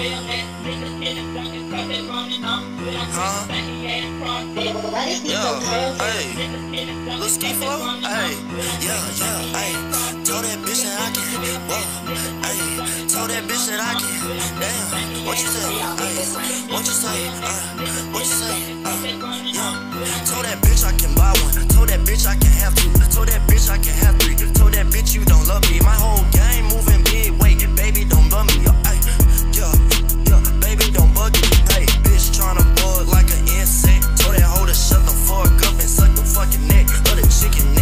Huh? Yeah, hey, look ski flow, hey, yeah, yeah, hey. Told that bitch that I can, whoa, hey. Told that bitch that I can, damn. What you say, hey? What you say, uh? What you say, uh? Yeah. Told that bitch I can buy one. Told that bitch I can have two. Told that bitch I can. chicken.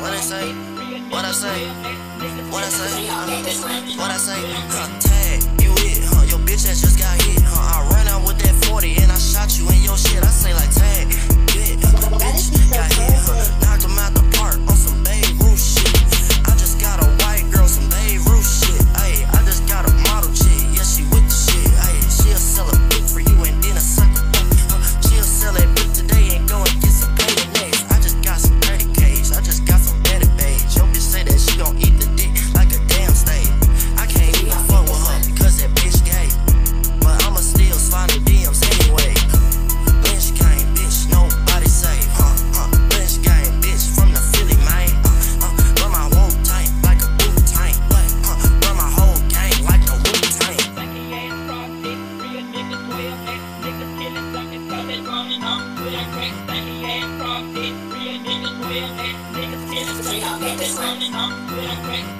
what I say? What I say? What I say? What I say? Huh, tag, you hit, huh? Your bitch ass just got hit, huh? I ran out money and profit. Real niggas will get niggas get. I'll get this money, I'm real.